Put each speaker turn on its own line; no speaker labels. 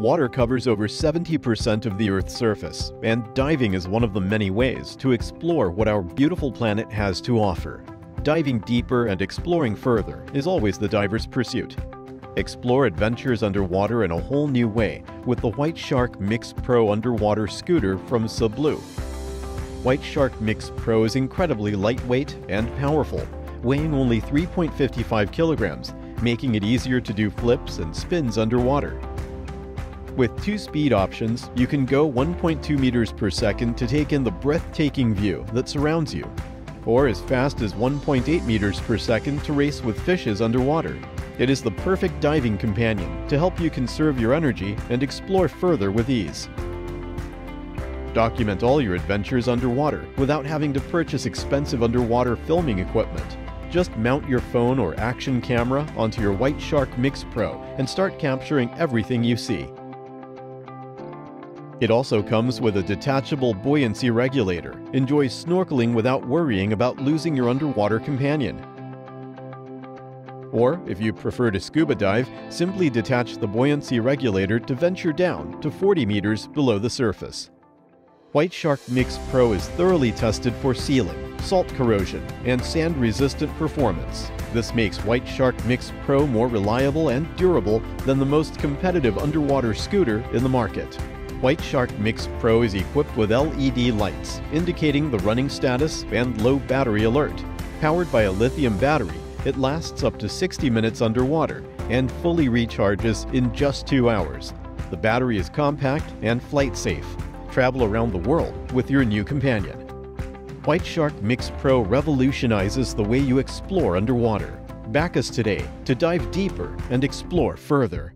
Water covers over 70% of the Earth's surface, and diving is one of the many ways to explore what our beautiful planet has to offer. Diving deeper and exploring further is always the diver's pursuit. Explore adventures underwater in a whole new way with the White Shark Mix Pro underwater scooter from Sublue. White Shark Mix Pro is incredibly lightweight and powerful, weighing only 3.55 kilograms, making it easier to do flips and spins underwater. With two speed options, you can go 1.2 meters per second to take in the breathtaking view that surrounds you, or as fast as 1.8 meters per second to race with fishes underwater. It is the perfect diving companion to help you conserve your energy and explore further with ease. Document all your adventures underwater without having to purchase expensive underwater filming equipment. Just mount your phone or action camera onto your White Shark Mix Pro and start capturing everything you see. It also comes with a detachable buoyancy regulator. Enjoy snorkeling without worrying about losing your underwater companion. Or, if you prefer to scuba dive, simply detach the buoyancy regulator to venture down to 40 meters below the surface. White Shark Mix Pro is thoroughly tested for sealing, salt corrosion, and sand-resistant performance. This makes White Shark Mix Pro more reliable and durable than the most competitive underwater scooter in the market. White Shark Mix Pro is equipped with LED lights, indicating the running status and low battery alert. Powered by a lithium battery, it lasts up to 60 minutes underwater and fully recharges in just two hours. The battery is compact and flight safe, travel around the world with your new companion. White Shark Mix Pro revolutionizes the way you explore underwater. Back us today to dive deeper and explore further.